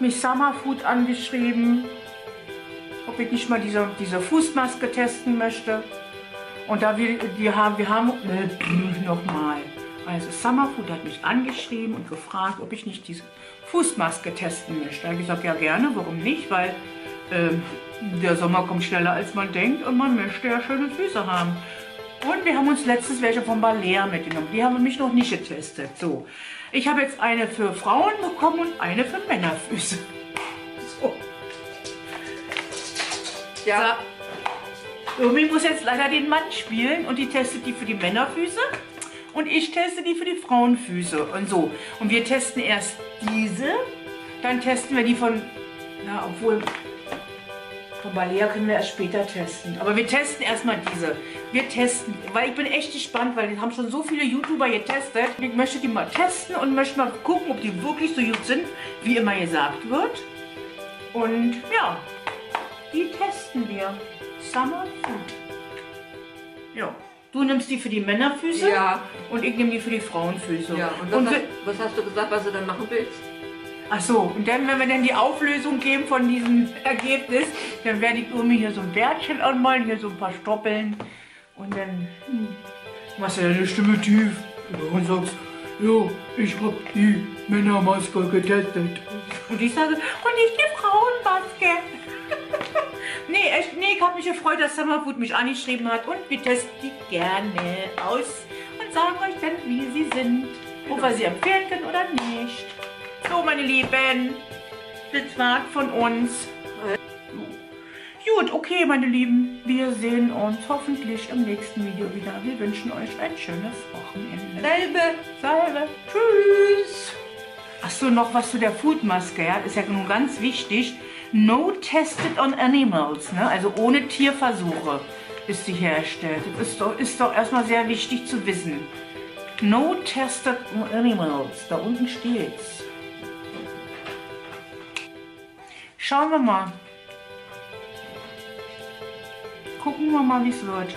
mich Summerfood angeschrieben, ob ich nicht mal diese, diese Fußmaske testen möchte. Und da wir, die haben, wir haben, äh, nochmal. Also Summerfood hat mich angeschrieben und gefragt, ob ich nicht diese Fußmaske testen möchte. Da habe ich gesagt, ja gerne, warum nicht, weil ähm, der Sommer kommt schneller als man denkt und man möchte ja schöne Füße haben. Und wir haben uns letztens welche von Balea mitgenommen. Die haben mich noch nicht getestet. So, ich habe jetzt eine für Frauen bekommen und eine für Männerfüße. So. Ja. So. Omi muss jetzt leider den Mann spielen und die testet die für die Männerfüße und ich teste die für die Frauenfüße und so. Und wir testen erst diese, dann testen wir die von, na obwohl von Balea können wir erst später testen. Aber wir testen erstmal diese. Wir testen, weil ich bin echt gespannt, weil die haben schon so viele YouTuber getestet. Ich möchte die mal testen und möchte mal gucken, ob die wirklich so gut sind, wie immer gesagt wird. Und ja, die testen wir. Summer Food. Ja. Du nimmst die für die Männerfüße Ja. und ich nehme die für die Frauenfüße. Ja, und was, und hast, was hast du gesagt, was du dann machen willst? Ach so, und dann, wenn wir dann die Auflösung geben von diesem Ergebnis, dann werde ich irgendwie hier so ein Bärtchen anmalen, hier so ein paar Stoppeln. Und dann hm, machst du deine Stimme tief und sagst, ja, ich habe die Männermaske getestet. Und ich sage, und nicht die Frauenmaske. nee, echt, nee, ich habe mich gefreut, dass Summerfood mich angeschrieben hat und wir testen die gerne aus und sagen euch dann, wie sie sind. Ob wir sie empfehlen können oder nicht. So, meine Lieben, das war's von uns. Gut, okay, meine Lieben, wir sehen uns hoffentlich im nächsten Video wieder. Wir wünschen euch ein schönes Wochenende. Selbe. Salve. Tschüss. Achso, noch was zu der Foodmaske, ja, ist ja nun ganz wichtig. No tested on animals, ne? also ohne Tierversuche ist sie hergestellt. Das ist doch, ist doch erstmal sehr wichtig zu wissen. No tested on animals, da unten steht's. Schauen wir mal. Gucken wir mal, wie es wird.